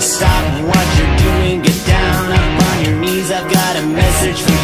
Stop what you're doing, get down up on your knees. I've got a message for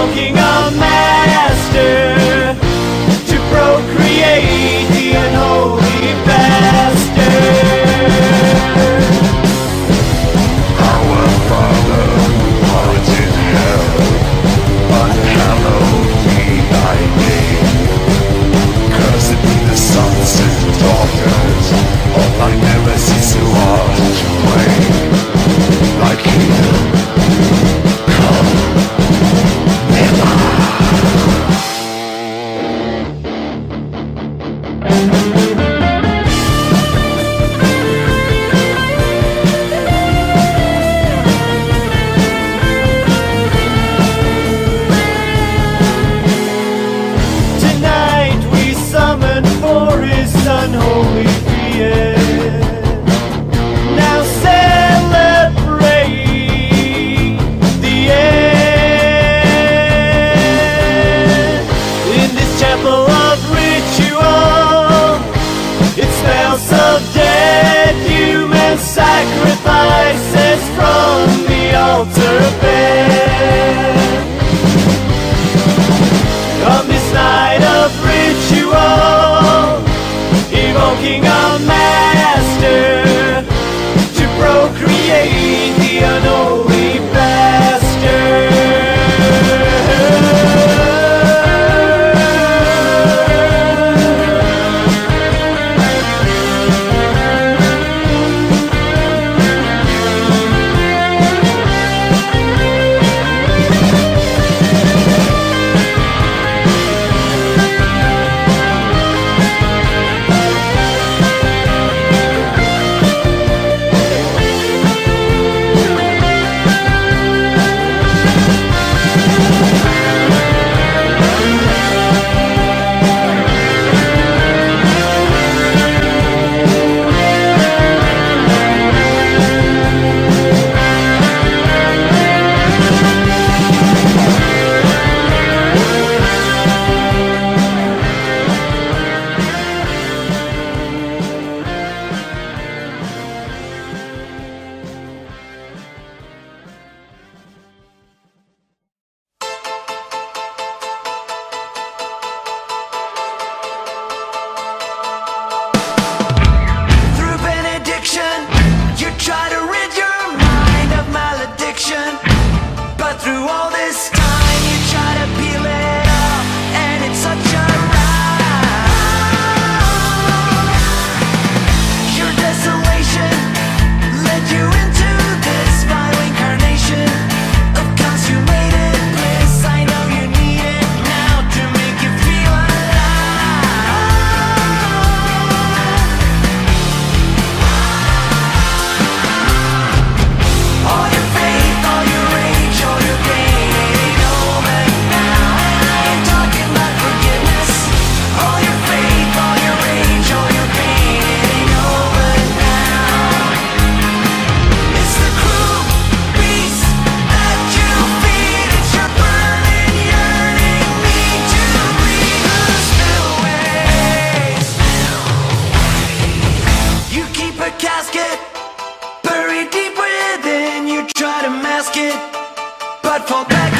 evoking it, but fall back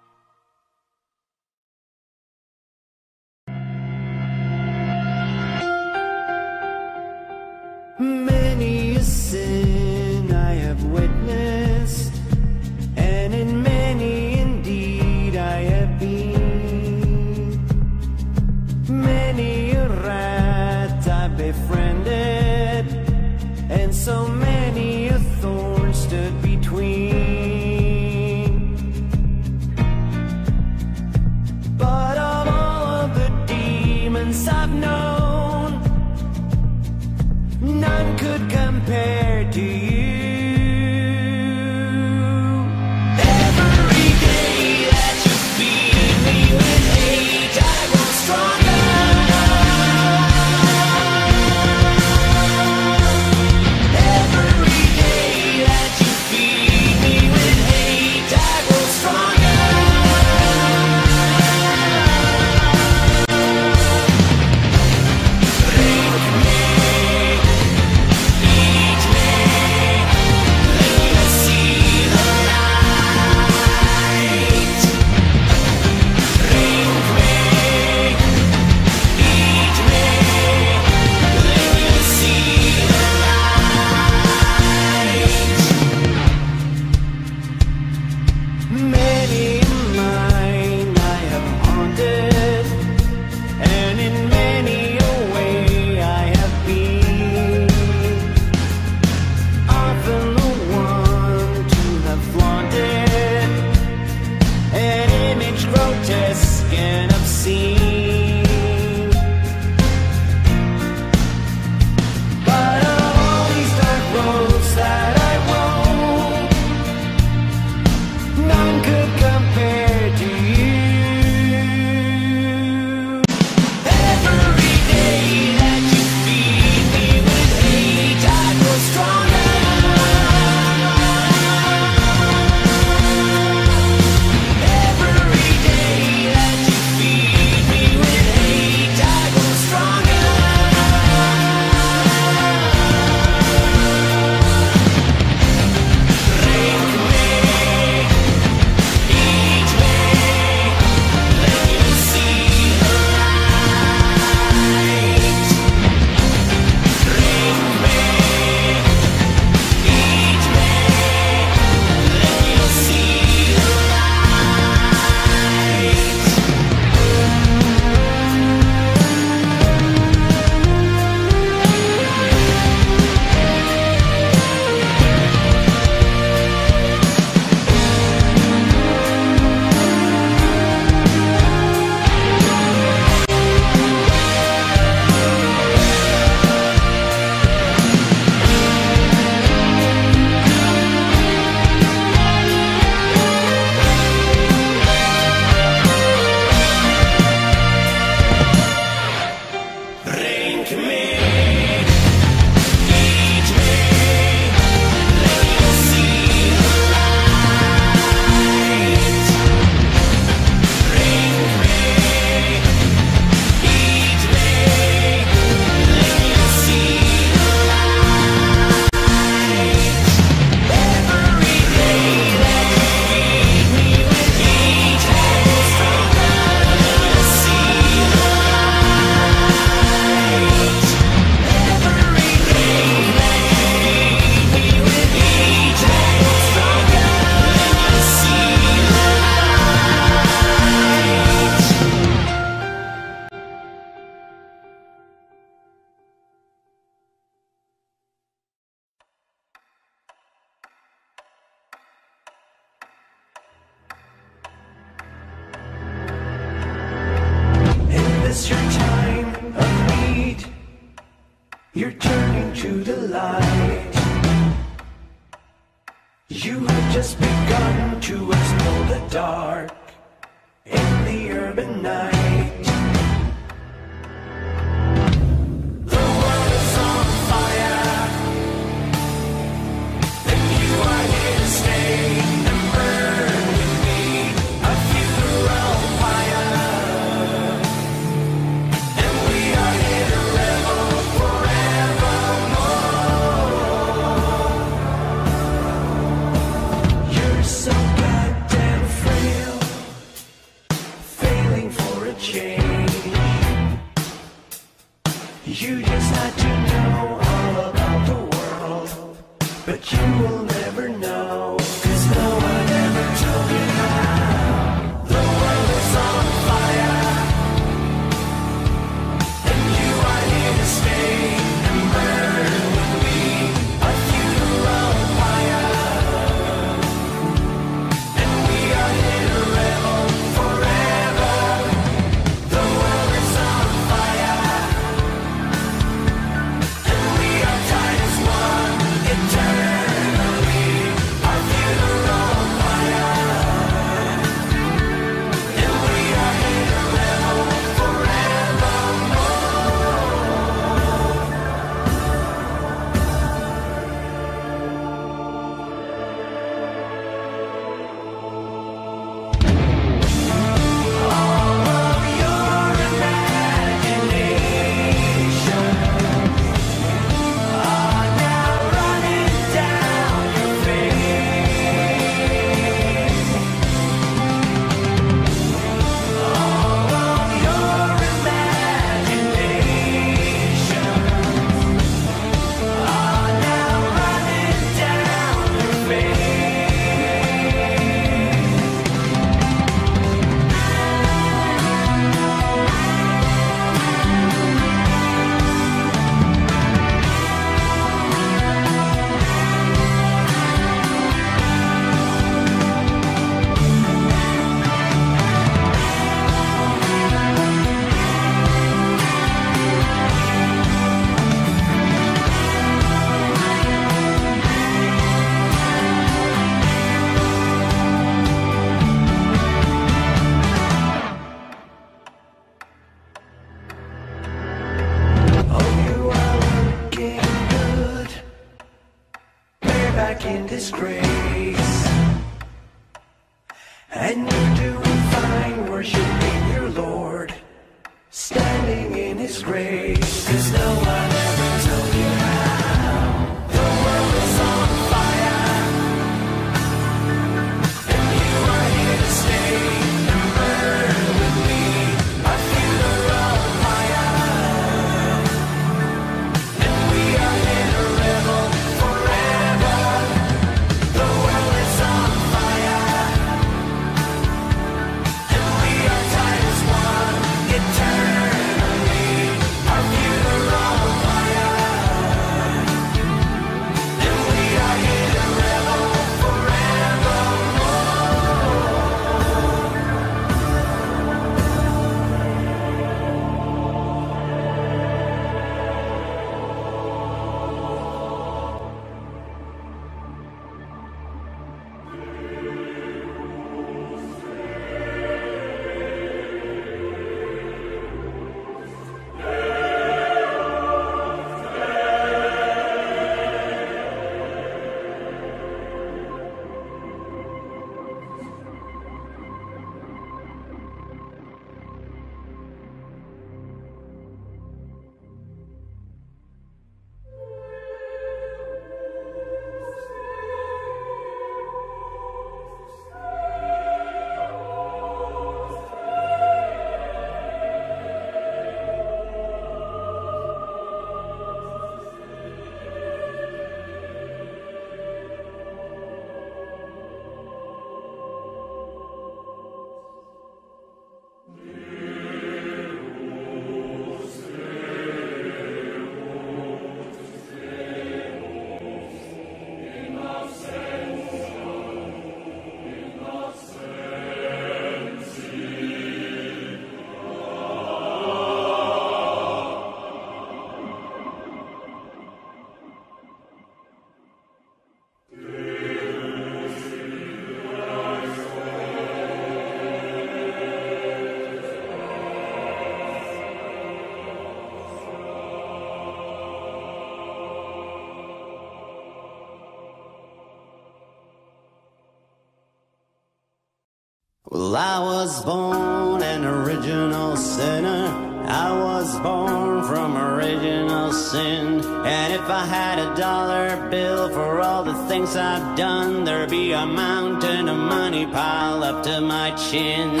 was born an original sinner. I was born from original sin. And if I had a dollar bill for all the things I've done, there'd be a mountain of money piled up to my chin.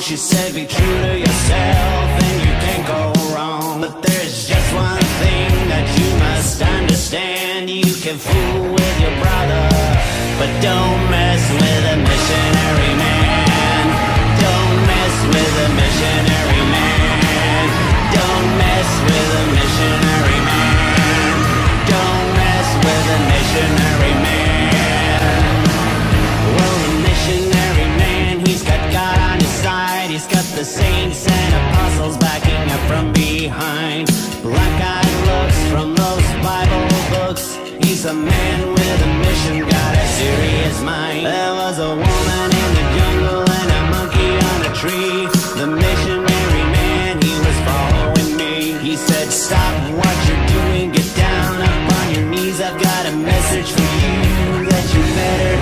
Strong. She said, be true to yourself and you can't go wrong. But there's just one thing that you must understand. You can fool with your brother, but don't mess with a missionary man. Don't mess with a missionary man. Don't mess with a missionary the saints and apostles backing up from behind. Black-eyed looks from those Bible books. He's a man with a mission, got a serious mind. There was a woman in the jungle and a monkey on a tree. The missionary man, he was following me. He said, stop what you're doing, get down up on your knees. I've got a message for you that you better